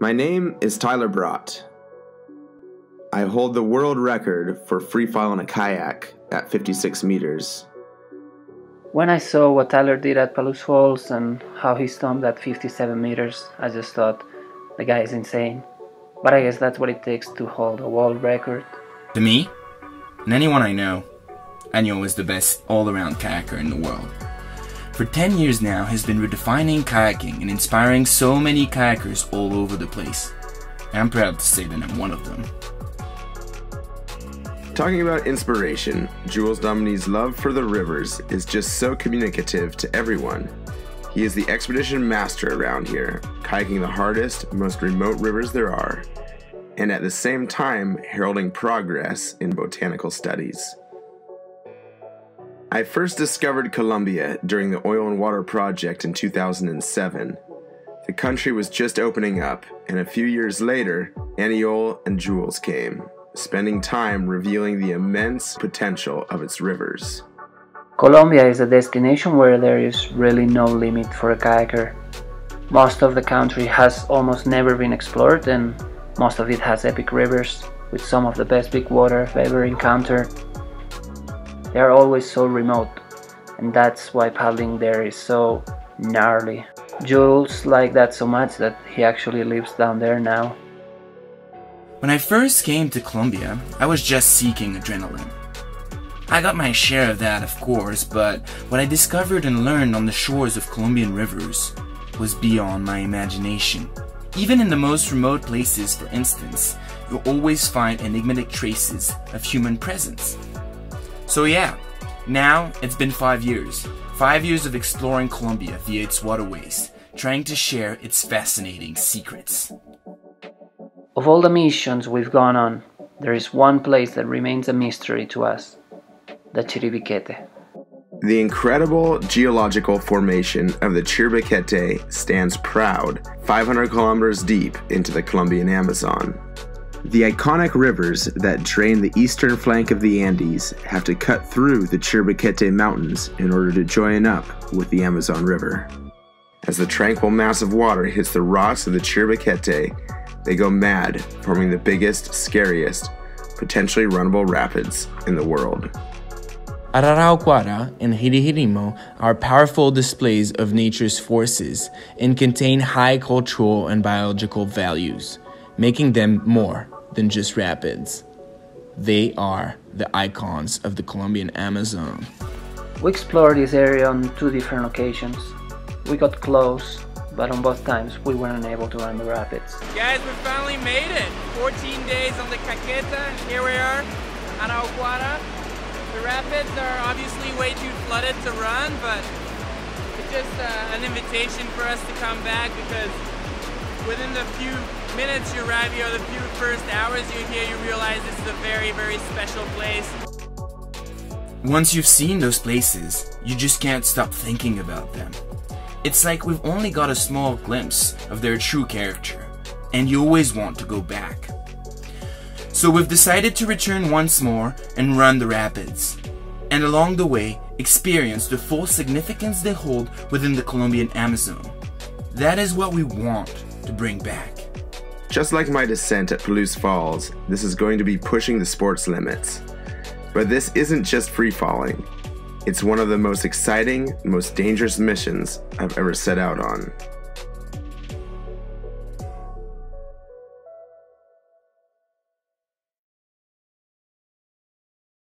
My name is Tyler Bradt. I hold the world record for free fall in a kayak at 56 meters. When I saw what Tyler did at Palouse Falls and how he stomped at 57 meters, I just thought, the guy is insane. But I guess that's what it takes to hold a world record. To me, and anyone I know, Aniol is the best all-around kayaker in the world. For 10 years now, has been redefining kayaking and inspiring so many kayakers all over the place. I'm proud to say that I'm one of them. Talking about inspiration, Jules Domine's love for the rivers is just so communicative to everyone. He is the expedition master around here, kayaking the hardest, most remote rivers there are, and at the same time heralding progress in botanical studies. I first discovered Colombia during the Oil and Water Project in 2007. The country was just opening up, and a few years later, Aniol and Jules came, spending time revealing the immense potential of its rivers. Colombia is a destination where there is really no limit for a kayaker. Most of the country has almost never been explored, and most of it has epic rivers with some of the best big water I've ever encountered. They are always so remote, and that's why paddling there is so gnarly. Jules liked that so much that he actually lives down there now. When I first came to Colombia, I was just seeking adrenaline. I got my share of that, of course, but what I discovered and learned on the shores of Colombian rivers was beyond my imagination. Even in the most remote places, for instance, you'll always find enigmatic traces of human presence. So yeah, now it's been five years. Five years of exploring Colombia via its waterways, trying to share its fascinating secrets. Of all the missions we've gone on, there is one place that remains a mystery to us the Chiribiquete. The incredible geological formation of the Chiribiquete stands proud 500 kilometers deep into the Colombian Amazon. The iconic rivers that drain the eastern flank of the Andes have to cut through the Chiribiquete Mountains in order to join up with the Amazon River. As the tranquil mass of water hits the rocks of the Chiribiquete, they go mad, forming the biggest, scariest, potentially runnable rapids in the world. Araracuara and Jirijirimo are powerful displays of nature's forces and contain high cultural and biological values, making them more than just rapids. They are the icons of the Colombian Amazon. We explored this area on two different occasions. We got close, but on both times we weren't able to run the rapids. Guys, we finally made it! 14 days on the Caqueta, and here we are, Araracuara. The rapids are obviously way too flooded to run, but it's just uh, an invitation for us to come back because within the few minutes you arrive here, or the few first hours you're here, you realize this is a very, very special place. Once you've seen those places, you just can't stop thinking about them. It's like we've only got a small glimpse of their true character, and you always want to go back. So we've decided to return once more and run the rapids, and along the way, experience the full significance they hold within the Colombian Amazon. That is what we want to bring back. Just like my descent at Palouse Falls, this is going to be pushing the sport's limits. But this isn't just free falling. It's one of the most exciting, most dangerous missions I've ever set out on.